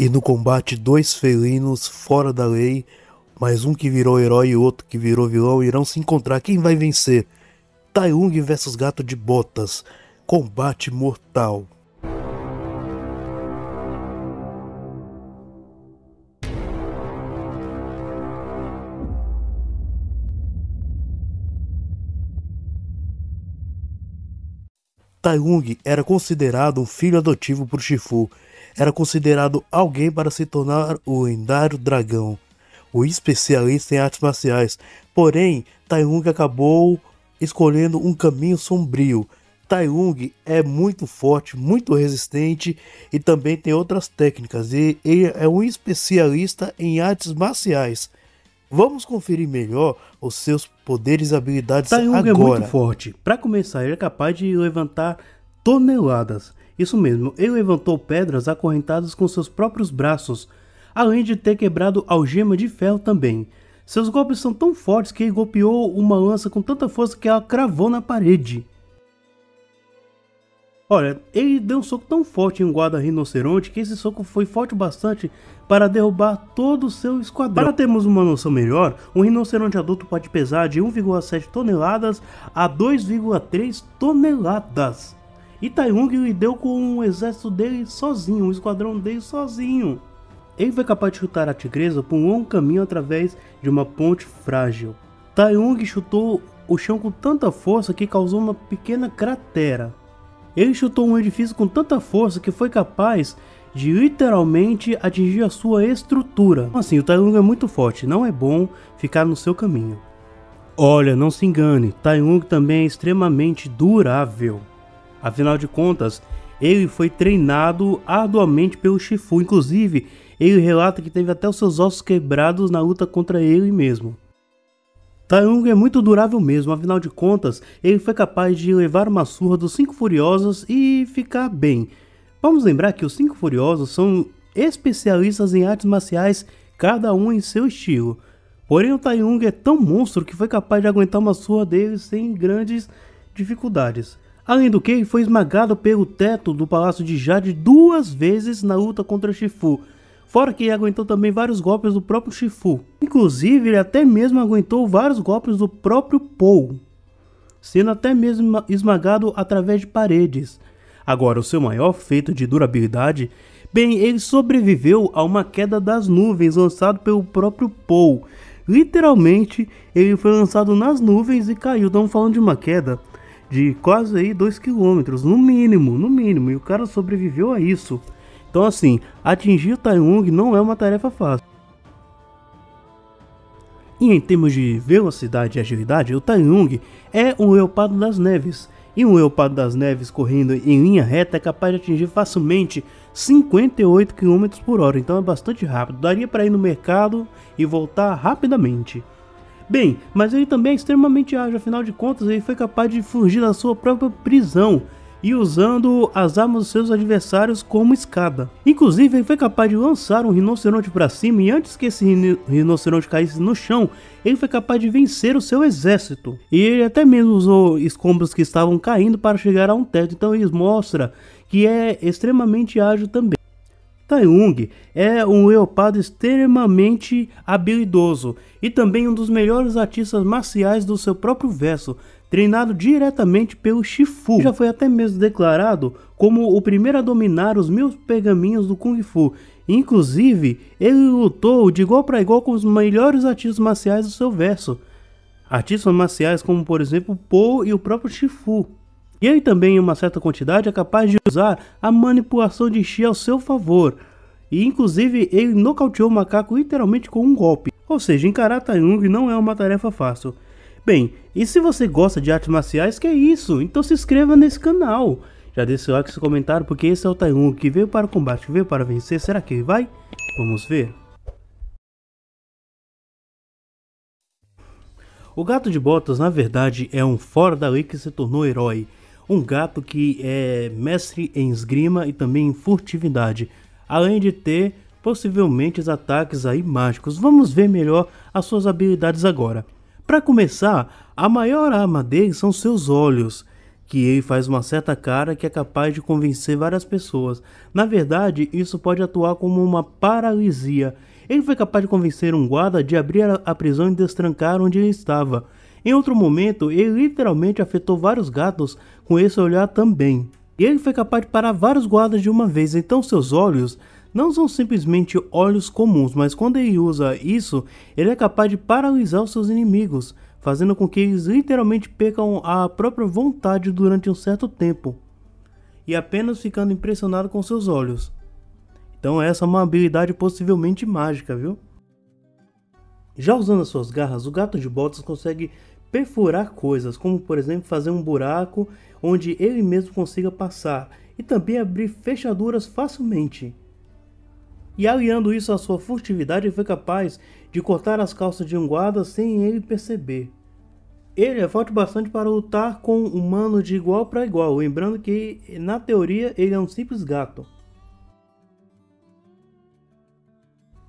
E no combate, dois felinos fora da lei, mais um que virou herói e outro que virou vilão, irão se encontrar. Quem vai vencer? Tai Lung versus Gato de Botas. Combate mortal. Tai Lung era considerado um filho adotivo por Shifu. Era considerado alguém para se tornar o lendário dragão, o especialista em artes marciais. Porém, Tai Lung acabou escolhendo um caminho sombrio. Tai Lung é muito forte, muito resistente e também tem outras técnicas. E ele é um especialista em artes marciais. Vamos conferir melhor os seus poderes e habilidades Taeyong agora. é muito forte. Para começar, ele é capaz de levantar toneladas. Isso mesmo, ele levantou pedras acorrentadas com seus próprios braços, além de ter quebrado algema de ferro também. Seus golpes são tão fortes que ele golpeou uma lança com tanta força que ela cravou na parede. Olha, ele deu um soco tão forte em um guarda-rinoceronte que esse soco foi forte bastante para derrubar todo o seu esquadrão. Para termos uma noção melhor, um rinoceronte adulto pode pesar de 1,7 toneladas a 2,3 toneladas. E Taeyong lidou com um exército dele sozinho, um esquadrão dele sozinho. Ele foi capaz de chutar a tigresa por um longo caminho através de uma ponte frágil. Taeyong chutou o chão com tanta força que causou uma pequena cratera. Ele chutou um edifício com tanta força que foi capaz de literalmente atingir a sua estrutura. Assim, o Taeyong é muito forte, não é bom ficar no seu caminho. Olha, não se engane, Taeyong também é extremamente durável. Afinal de contas, ele foi treinado arduamente pelo Shifu, inclusive ele relata que teve até os seus ossos quebrados na luta contra ele mesmo. Taeyong é muito durável mesmo, afinal de contas, ele foi capaz de levar uma surra dos Cinco Furiosos e ficar bem. Vamos lembrar que os Cinco Furiosos são especialistas em artes marciais, cada um em seu estilo. Porém, o Taeyong é tão monstro que foi capaz de aguentar uma surra deles sem grandes dificuldades. Além do que, foi esmagado pelo teto do Palácio de Jade duas vezes na luta contra Shifu, Fora que ele aguentou também vários golpes do próprio Shifu. Inclusive, ele até mesmo aguentou vários golpes do próprio Pou, sendo até mesmo esmagado através de paredes. Agora, o seu maior feito de durabilidade, bem, ele sobreviveu a uma queda das nuvens lançado pelo próprio Pou. Literalmente, ele foi lançado nas nuvens e caiu. Estamos falando de uma queda de quase aí 2 km, no mínimo, no mínimo, e o cara sobreviveu a isso. Então assim, atingir o Taeyong não é uma tarefa fácil. E em termos de velocidade e agilidade, o Taeyong é um leopardo das neves. E um leopardo das neves correndo em linha reta é capaz de atingir facilmente 58 km por hora, então é bastante rápido. Daria para ir no mercado e voltar rapidamente. Bem, mas ele também é extremamente ágil, afinal de contas ele foi capaz de fugir da sua própria prisão e usando as armas dos seus adversários como escada. Inclusive, ele foi capaz de lançar um rinoceronte para cima e antes que esse rinoceronte caísse no chão, ele foi capaz de vencer o seu exército. E ele até mesmo usou escombros que estavam caindo para chegar a um teto, então isso mostra que é extremamente ágil também. Taeyong é um leopardo extremamente habilidoso e também um dos melhores artistas marciais do seu próprio verso, treinado diretamente pelo Shifu. Já foi até mesmo declarado como o primeiro a dominar os mil pergaminhos do Kung Fu. Inclusive, ele lutou de igual para igual com os melhores artistas marciais do seu verso. Artistas marciais como, por exemplo, Po e o próprio Shifu. E ele também, em uma certa quantidade, é capaz de usar a manipulação de Chi ao seu favor. E inclusive ele nocauteou o macaco literalmente com um golpe. Ou seja, encarar Taeyong não é uma tarefa fácil. Bem, e se você gosta de artes marciais, que é isso? Então se inscreva nesse canal. Já deixe seu like seu comentário, porque esse é o Taeyong que veio para o combate, que veio para vencer. Será que ele vai? Vamos ver. O gato de botas, na verdade, é um fora da lei que se tornou herói. Um gato que é mestre em esgrima e também em furtividade, além de ter possivelmente ataques aí mágicos. Vamos ver melhor as suas habilidades agora. Para começar, a maior arma dele são seus olhos, que ele faz uma certa cara que é capaz de convencer várias pessoas. Na verdade, isso pode atuar como uma paralisia. Ele foi capaz de convencer um guarda de abrir a prisão e destrancar onde ele estava. Em outro momento, ele literalmente afetou vários gatos com esse olhar também. E ele foi capaz de parar vários guardas de uma vez, então seus olhos não são simplesmente olhos comuns, mas quando ele usa isso, ele é capaz de paralisar os seus inimigos, fazendo com que eles literalmente percam a própria vontade durante um certo tempo, e apenas ficando impressionado com seus olhos. Então essa é uma habilidade possivelmente mágica, viu? Já usando as suas garras, o gato de botas consegue perfurar coisas, como por exemplo fazer um buraco onde ele mesmo consiga passar e também abrir fechaduras facilmente. E aliando isso à sua furtividade, foi capaz de cortar as calças de um guarda sem ele perceber. Ele é forte bastante para lutar com um humano de igual para igual, lembrando que na teoria ele é um simples gato.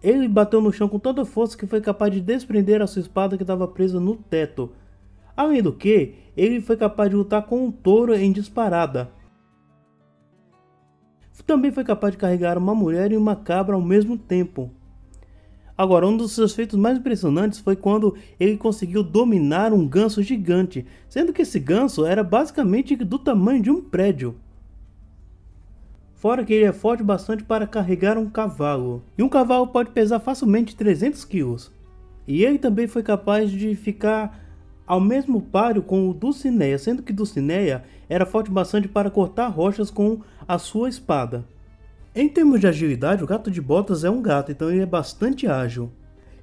Ele bateu no chão com toda força que foi capaz de desprender a sua espada que estava presa no teto, Além do que, ele foi capaz de lutar com um touro em disparada. Também foi capaz de carregar uma mulher e uma cabra ao mesmo tempo. Agora, um dos seus feitos mais impressionantes foi quando ele conseguiu dominar um ganso gigante, sendo que esse ganso era basicamente do tamanho de um prédio. Fora que ele é forte bastante para carregar um cavalo, e um cavalo pode pesar facilmente 300 kg. E ele também foi capaz de ficar ao mesmo páreo com o Dulcinea, sendo que Dulcinea era forte bastante para cortar rochas com a sua espada. Em termos de agilidade, o gato de botas é um gato, então ele é bastante ágil.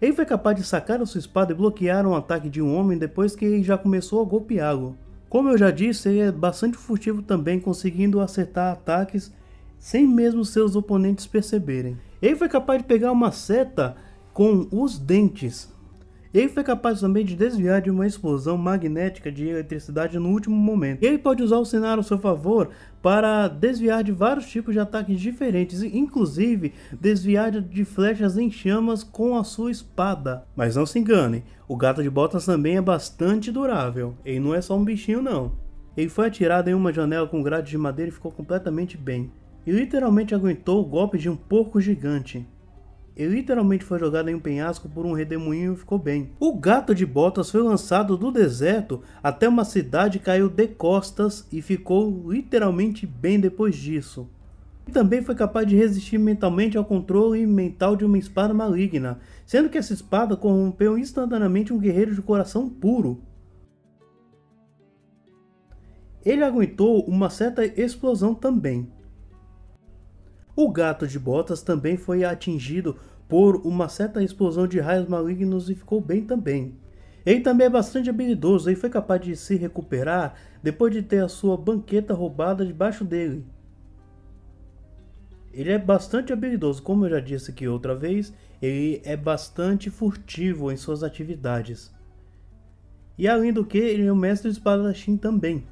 Ele foi capaz de sacar a sua espada e bloquear um ataque de um homem depois que ele já começou a golpeá-lo. Como eu já disse, ele é bastante furtivo também, conseguindo acertar ataques sem mesmo seus oponentes perceberem. Ele foi capaz de pegar uma seta com os dentes, ele foi capaz também de desviar de uma explosão magnética de eletricidade no último momento. Ele pode usar o cenário a seu favor para desviar de vários tipos de ataques diferentes, inclusive desviar de flechas em chamas com a sua espada. Mas não se engane, o gato de botas também é bastante durável, ele não é só um bichinho não. Ele foi atirado em uma janela com grade de madeira e ficou completamente bem. E literalmente aguentou o golpe de um porco gigante. Ele literalmente foi jogado em um penhasco por um redemoinho e ficou bem. O gato de botas foi lançado do deserto até uma cidade caiu de costas e ficou literalmente bem depois disso. E também foi capaz de resistir mentalmente ao controle mental de uma espada maligna, sendo que essa espada corrompeu instantaneamente um guerreiro de coração puro. Ele aguentou uma certa explosão também. O gato de botas também foi atingido por uma certa explosão de raios malignos e ficou bem também. Ele também é bastante habilidoso e foi capaz de se recuperar depois de ter a sua banqueta roubada debaixo dele. Ele é bastante habilidoso, como eu já disse aqui outra vez, ele é bastante furtivo em suas atividades. E além do que, ele é o mestre espadachim também.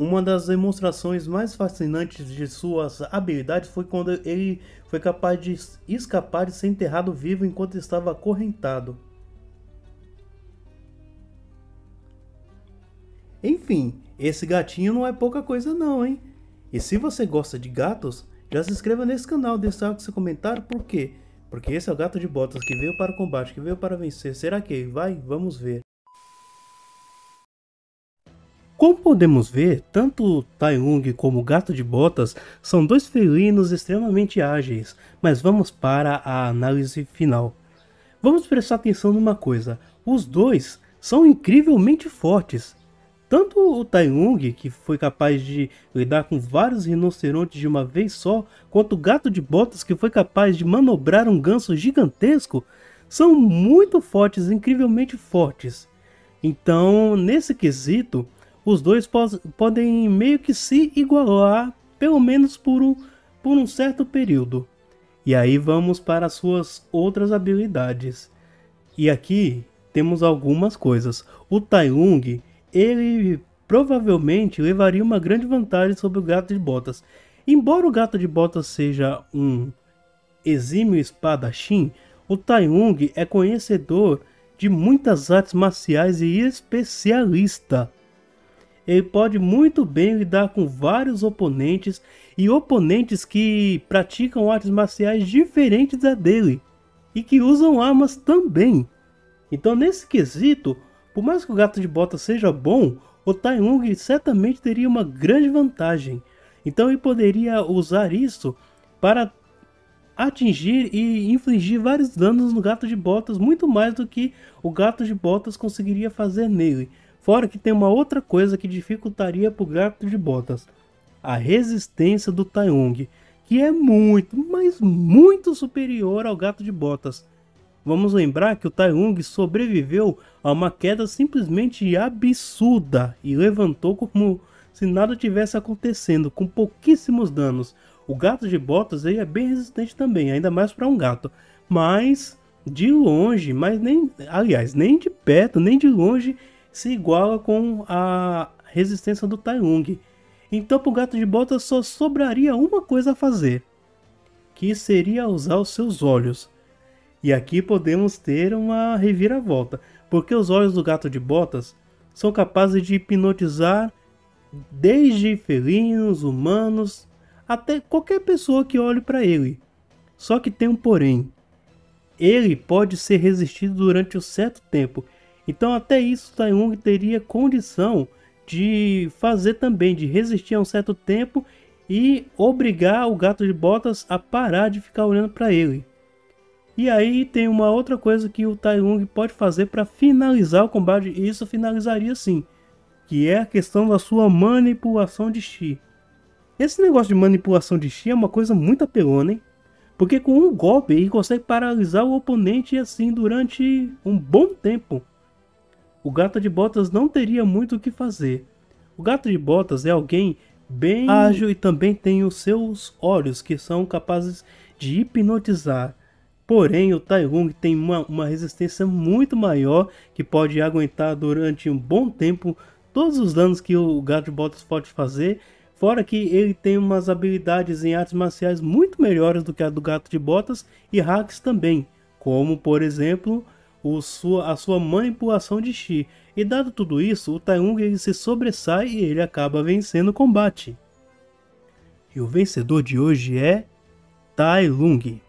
Uma das demonstrações mais fascinantes de suas habilidades foi quando ele foi capaz de escapar de ser enterrado vivo enquanto estava acorrentado. Enfim, esse gatinho não é pouca coisa não, hein? E se você gosta de gatos, já se inscreva nesse canal, deixe seu comentário, por quê? Porque esse é o gato de botas que veio para o combate, que veio para vencer. Será que ele vai? Vamos ver. Como podemos ver, tanto Tai como o Gato de Botas são dois felinos extremamente ágeis, mas vamos para a análise final. Vamos prestar atenção numa coisa, os dois são incrivelmente fortes. Tanto o Tai Lung, que foi capaz de lidar com vários rinocerontes de uma vez só, quanto o Gato de Botas, que foi capaz de manobrar um ganso gigantesco, são muito fortes, incrivelmente fortes. Então, nesse quesito, os dois po podem meio que se igualar, pelo menos por um, por um certo período. E aí vamos para as suas outras habilidades. E aqui temos algumas coisas. O Tai Lung, ele provavelmente levaria uma grande vantagem sobre o Gato de Botas. Embora o Gato de Botas seja um exímio espadachim, o Tai Lung é conhecedor de muitas artes marciais e especialista ele pode muito bem lidar com vários oponentes e oponentes que praticam artes marciais diferentes da dele e que usam armas também. Então, nesse quesito, por mais que o gato de bota seja bom, o Tai Lung certamente teria uma grande vantagem. Então, ele poderia usar isso para atingir e infligir vários danos no gato de botas, muito mais do que o gato de botas conseguiria fazer nele. Fora que tem uma outra coisa que dificultaria para o gato de botas: a resistência do Taeyong, que é muito, mas muito superior ao gato de botas. Vamos lembrar que o Taeyong sobreviveu a uma queda simplesmente absurda e levantou como se nada tivesse acontecendo, com pouquíssimos danos. O gato de botas ele é bem resistente também, ainda mais para um gato. Mas de longe, mas nem, aliás, nem de perto, nem de longe se iguala com a resistência do Tai Lung. Então para o gato de botas só sobraria uma coisa a fazer, que seria usar os seus olhos. E aqui podemos ter uma reviravolta, porque os olhos do gato de botas são capazes de hipnotizar desde felinos, humanos até qualquer pessoa que olhe para ele. Só que tem um porém. Ele pode ser resistido durante um certo tempo. Então até isso Taeyong teria condição de fazer também, de resistir a um certo tempo e obrigar o gato de botas a parar de ficar olhando para ele. E aí tem uma outra coisa que o Tai Lung pode fazer para finalizar o combate, e isso finalizaria sim, que é a questão da sua manipulação de Chi. Esse negócio de manipulação de chi é uma coisa muito apelona, hein? Porque com um golpe ele consegue paralisar o oponente assim durante um bom tempo. O gato de botas não teria muito o que fazer. O gato de botas é alguém bem ágil e também tem os seus olhos que são capazes de hipnotizar. Porém, o Tai Lung tem uma, uma resistência muito maior que pode aguentar durante um bom tempo todos os danos que o gato de botas pode fazer Fora que ele tem umas habilidades em artes marciais muito melhores do que a do Gato de Botas e hacks também, como por exemplo o sua, a sua manipulação de Chi. E dado tudo isso, o ele se sobressai e ele acaba vencendo o combate. E o vencedor de hoje é Tai Lung.